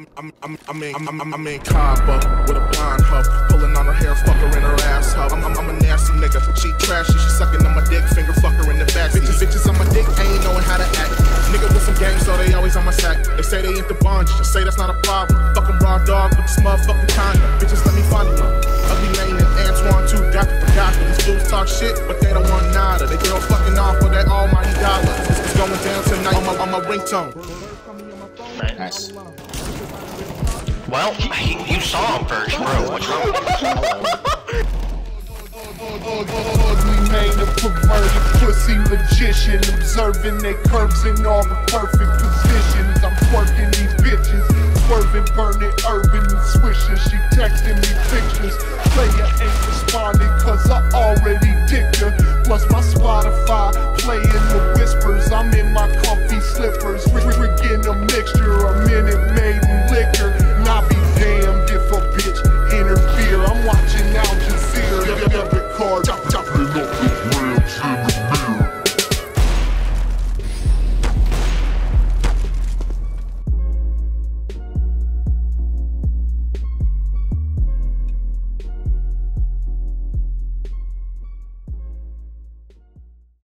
I'm, I'm, I'm, I'm I'm, I'm, I'm in Cabo with a blonde hoe, pulling on her hair, fuck her in her ass hoe. I'm, I'm, I'm a nasty nigga. She trashy, she sucking on my dick, finger fuck her in the back. Bitches, bitches on my dick, ain't knowing how to act. Nigga with some game, so they always on my sack. They say they into bondage, I say that's not a problem. Fucking raw dog with this motherfucking condom. Bitches, let me follow you. Ugly Mane and Antwon too, got the got These fools talk shit, but they don't want nada. They girl fucking off for that almighty dollar. It's going down tonight on my, on my ringtone. Nice. Well, he, you saw him first, bro. What's wrong? we a perverted pussy magician Observing their curves in all the perfect positions I'm twerking these bitches Swerving, burning, urban and swishing She texting me pictures Player ain't responding cause I already dicked her Plus my Spotify playing the whispers I'm in my comfy slippers in the mixture.